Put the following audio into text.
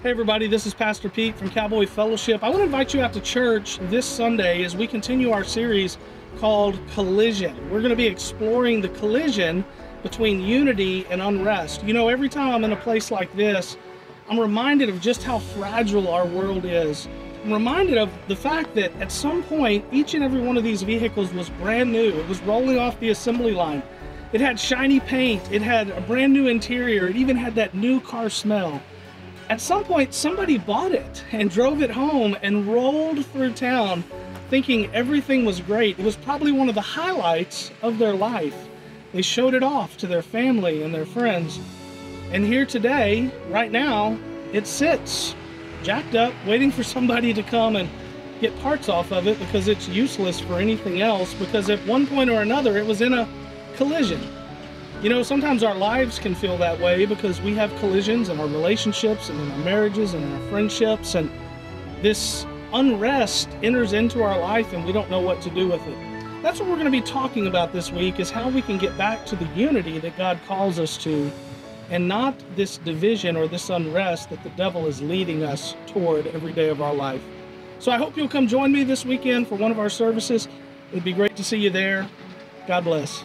Hey, everybody, this is Pastor Pete from Cowboy Fellowship. I want to invite you out to church this Sunday as we continue our series called Collision. We're going to be exploring the collision between unity and unrest. You know, every time I'm in a place like this, I'm reminded of just how fragile our world is. I'm reminded of the fact that at some point, each and every one of these vehicles was brand new. It was rolling off the assembly line. It had shiny paint, it had a brand new interior, it even had that new car smell. At some point, somebody bought it and drove it home and rolled through town thinking everything was great. It was probably one of the highlights of their life. They showed it off to their family and their friends. And here today, right now, it sits jacked up, waiting for somebody to come and get parts off of it because it's useless for anything else because at one point or another it was in a collision. You know, sometimes our lives can feel that way because we have collisions in our relationships and in our marriages and in our friendships, and this unrest enters into our life and we don't know what to do with it. That's what we're going to be talking about this week is how we can get back to the unity that God calls us to and not this division or this unrest that the devil is leading us toward every day of our life. So I hope you'll come join me this weekend for one of our services. It'd be great to see you there. God bless.